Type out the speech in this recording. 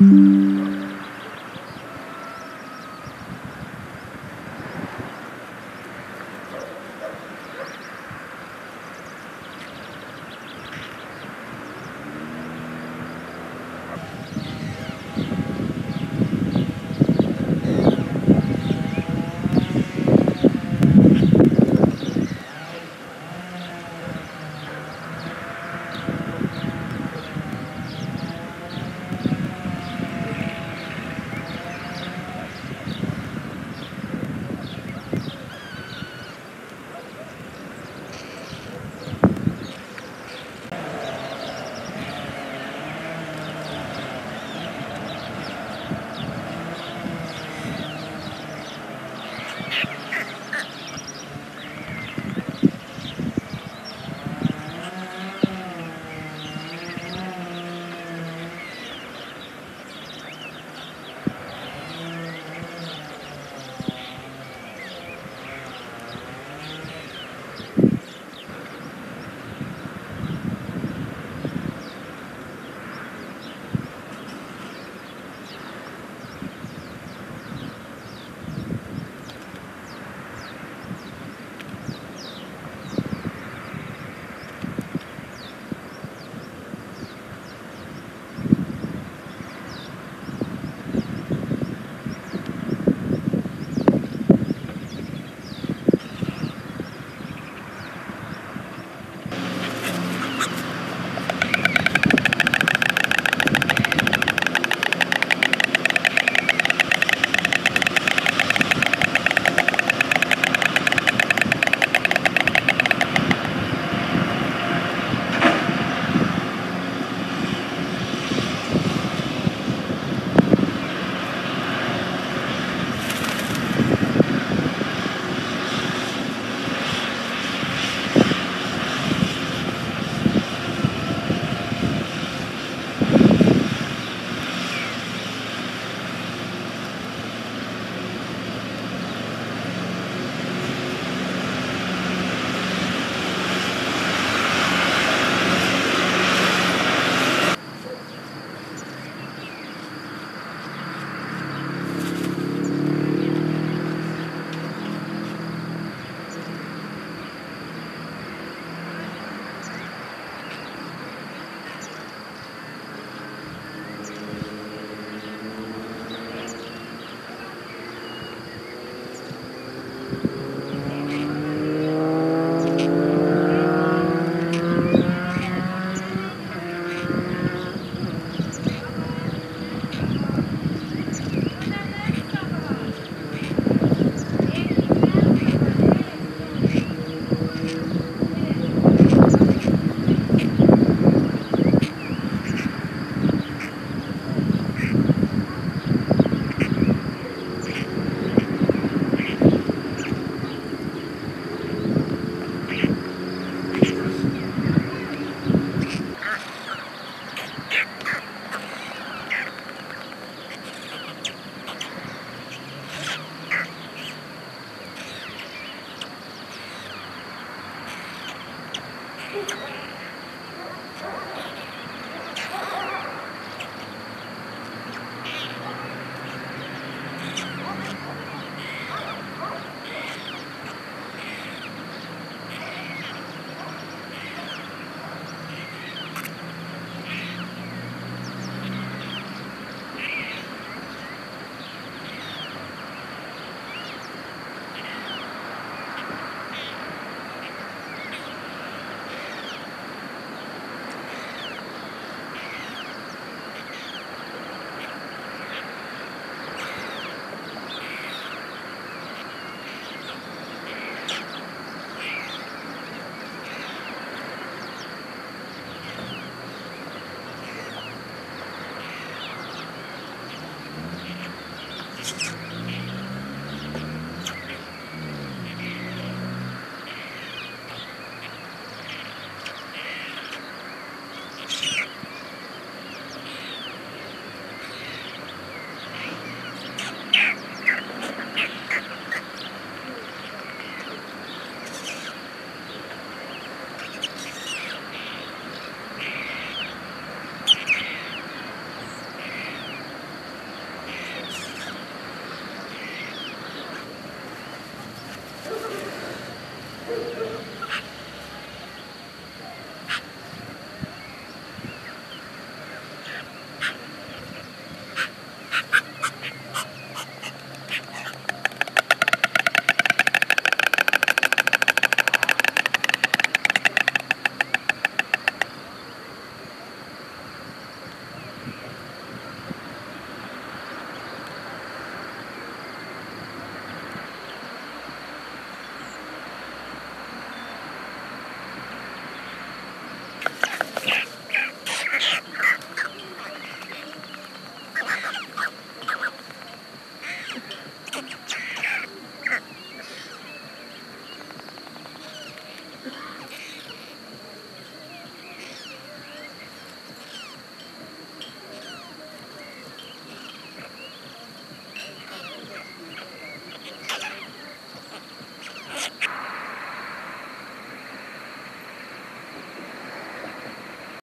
Mm-hmm.